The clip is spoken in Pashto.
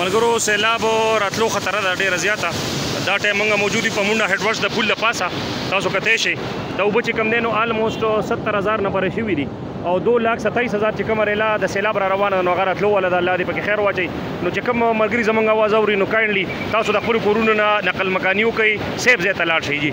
ملګرو سیلاب راتلو خطر ده ډیره زیاته دا ټایم موږ موجودی په مونډه هډ ورس د پول د پاسه تاسو کته شي دا وب چې کم دینو آلموست 70000 نفر شي وي دي او 227000 چې کوم ریلا د سیلاب را روانه نو غره تلو ول د الله دې پکې خیر واچي نو چې کوم مرګري زمونږ आवाज اوري نو کاینډلی تاسو د خپل کورونو نه نقل مکانیو کوي سیف زیت لاړ شي جی